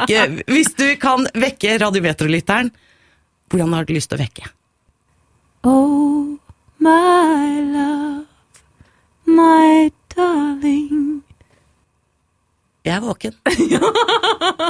vekke Hvis du kan vekke radiometrolytteren hvordan har du lyst til å vekke? Oh, my love, my darling. Jeg er våken.